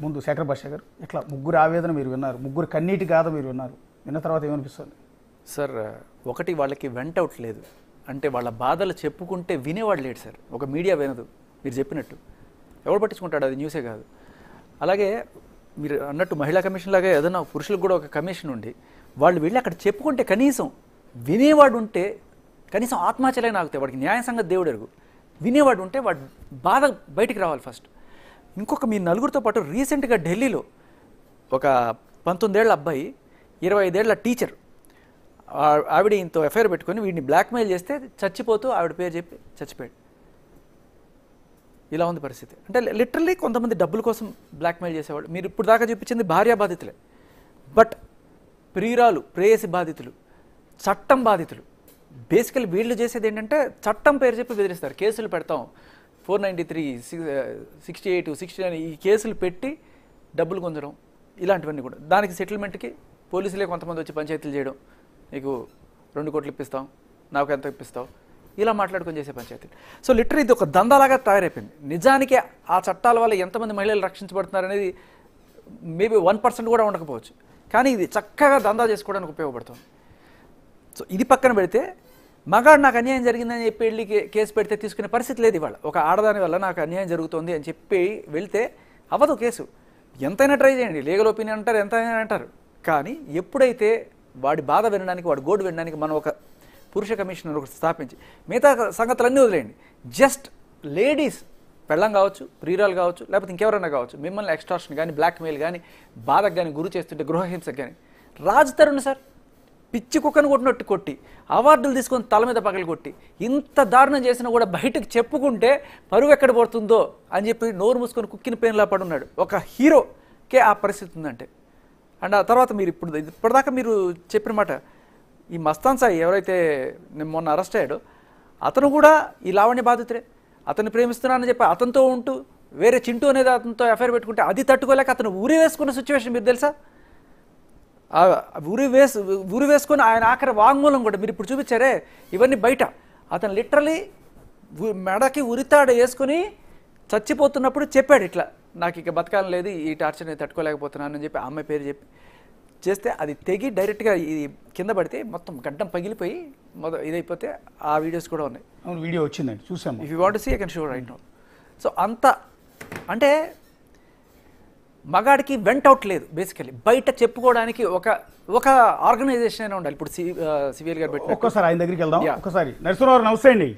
ముందు శేఖర్ భాషా గారు ఇట్లా ముగ్గురు ఆవేదన మీరు విన్నారు ముగ్గురు కన్నీటి గాథ మీరు విన్నారు విన్న తర్వాత ఏమనిపిస్తుంది? సార్ ఒకటి వాళ్ళకి వెంట అవుట్ లేదు. అంటే వాళ్ళ బాధలు చెప్పుకుంటే వినేవాడు లేడు సార్. ఒక మీడియా వినదు మీరు చెప్పినట్టు. ఎవరు పట్టించుకుంటాడు? అది న్యూసే కాదు. అలాగే మీరు అన్నట్టు మహిళా కమిషన్ లాగా ఏదైనా పురుషులకు కూడా ఒక కమిషన్ ఉండి వాళ్ళు వెళ్ళి అక్కడ చెప్పుకుంటే కనీసం వినేవాడు ఉంటే కనీసం ఆత్మహత్యలైన ఆగుతాయి వాడికి న్యాయ సంగతి దేవుడు ఎరుగు వినేవాడు ఉంటే వాడు బాధ బయటికి రావాలి ఫస్ట్. ఇంకొక మీ నలుగురితో పాటు రీసెంట్గా ఢిల్లీలో ఒక పంతొమ్మిదేళ్ళ అబ్బాయి ఇరవై ఐదేళ్ళ టీచర్ ఆవిడ ఇంతో ఎఫ్ఐఆర్ పెట్టుకొని వీడిని బ్లాక్మెయిల్ చేస్తే చచ్చిపోతూ ఆవిడ పేరు చెప్పి చచ్చిపోయాడు. ఇలా ఉంది పరిస్థితి. అంటే లిటరల్లీ కొంతమంది డబ్బుల కోసం బ్లాక్మెయిల్ చేసేవాళ్ళు. మీరు ఇప్పుడు దాకా చూపించింది భార్యా బాధితులే. బట్ ప్రియురాలు ప్రేయసి బాధితులు చట్టం బాధితులు. బేసికల్ వీళ్ళు చేసేది ఏంటంటే చట్టం పేరు చెప్పి బెదిరిస్తారు. కేసులు పెడతాం. Four ninety three sixty eight sixty nine ఈ కేసులు పెట్టి డబ్బులు కొందడం ఇలాంటివన్నీ కూడా. దానికి సెటిల్మెంట్కి పోలీసులే కొంతమంది వచ్చి పంచాయతీలు చేయడం. నీకు రెండు కోట్లు ఇప్పిస్తాం నాకు ఎంత ఇప్పిస్తావు? ఇలా మాట్లాడుకొని చేసే పంచాయతీలు. సో లిటరీ ఇది ఒక దందాలాగా తయారైపోయింది. నిజానికి ఆ చట్టాల వల్ల ఎంతమంది మహిళలు రక్షించబడుతున్నారు అనేది మేబీ వన్ పర్సెంట్ కూడా ఉండకపోవచ్చు. కానీ ఇది చక్కగా దందా చేసుకోవడానికి ఉపయోగపడుతుంది. సో ఇది పక్కన పెడితే మగాడు నాకు అన్యాయం జరిగిందని చెప్పి వెళ్ళి కేసు పెడితే తీసుకునే పరిస్థితి లేదు ఇవాళ. ఒక ఆడదాని వల్ల నాకు అన్యాయం జరుగుతోంది అని చెప్పి వెళ్తే అవ్వదు కేసు. ఎంతైనా ట్రై చేయండి. లీగల్ ఒపీనియన్ అంటారు ఎంతైనా అంటారు. కానీ ఎప్పుడైతే వాడి బాధ వినడానికి వాడి గోడు వినడానికి మనం ఒక పురుష కమిషనర్ ఒకటి స్థాపించి మిగతా సంగతులన్నీ వదిలేయండి. జస్ట్ లేడీస్ పెళ్ళం కావచ్చు ప్రియురాలు కావచ్చు లేకపోతే ఇంకెవరైనా కావచ్చు మిమ్మల్ని ఎక్స్ట్రాషన్ కానీ బ్లాక్మెయిల్ కానీ బాధకు కానీ గురి చేస్తుంటే గృహహింసకు కానీ. రాజ్ తరుణ్ సార్ పిచ్చి కుక్కను కొట్టినట్టు కొట్టి అవార్డులు తీసుకొని తల మీద పగలు కొట్టి ఇంత దారుణం చేసినా కూడా బయటకు చెప్పుకుంటే పరువు ఎక్కడ పడుతుందో అని చెప్పి నోరు మూసుకొని కుక్కిన పేనులా పడున్నాడు ఒక హీరోకే ఆ పరిస్థితి ఉందంటే. అండ్ ఆ తర్వాత మీరు ఇప్పుడు ఇప్పటిదాకా మీరు చెప్పిన మాట ఈ మస్తాన్ సాయి ఎవరైతే నేను మొన్న అరెస్ట్ అయ్యాడో అతను కూడా ఈ లావణ్య బాధితుడే. అతను ప్రేమిస్తున్నానని చెప్పి అతనితో ఉంటూ వేరే చింటూ అనేది అతనితో ఎఫ్ఐఆర్ పెట్టుకుంటే అది తట్టుకోలేక అతను ఊరి వేసుకున్న సిచ్యువేషన్ మీరు తెలుసా? ఉరి వేసు ఉరి వేసుకొని ఆయన ఆఖరి వాంగ్మూలం కూడా మీరు ఇప్పుడు చూపించారే ఇవన్నీ బయట. అతను లిటరలీ మెడకి ఉరితాడు వేసుకొని చచ్చిపోతున్నప్పుడు చెప్పాడు ఇట్లా నాకు ఇక బతకాలం లేదు ఈ టార్చర్ నేను తట్టుకోలేకపోతున్నాను అని చెప్పి ఆ అమ్మాయి పేరు చెప్పి. చేస్తే అది తెగి డైరెక్ట్గా ఇది కింద పడితే మొత్తం గడ్డం పగిలిపోయి మొద ఇదైపోతే ఆ వీడియోస్ కూడా ఉన్నాయి. అవును వీడియో వచ్చిందండి చూసాము. If you want see I can show right no so అంత అంటే మగాడికి వెంట్ అవుట్ లేదు బేసికలీ బయట చెప్పుకోవడానికి ఒక ఒక ఆర్గనైజేషన్ అయినా ఉండాలి. ఇప్పుడు సివిఎల్ గారు ఒక్కసారి ఆయన దగ్గరికి వెళ్దాం. ఒక్కసారి. నరసింహరావు నమస్తే అండి.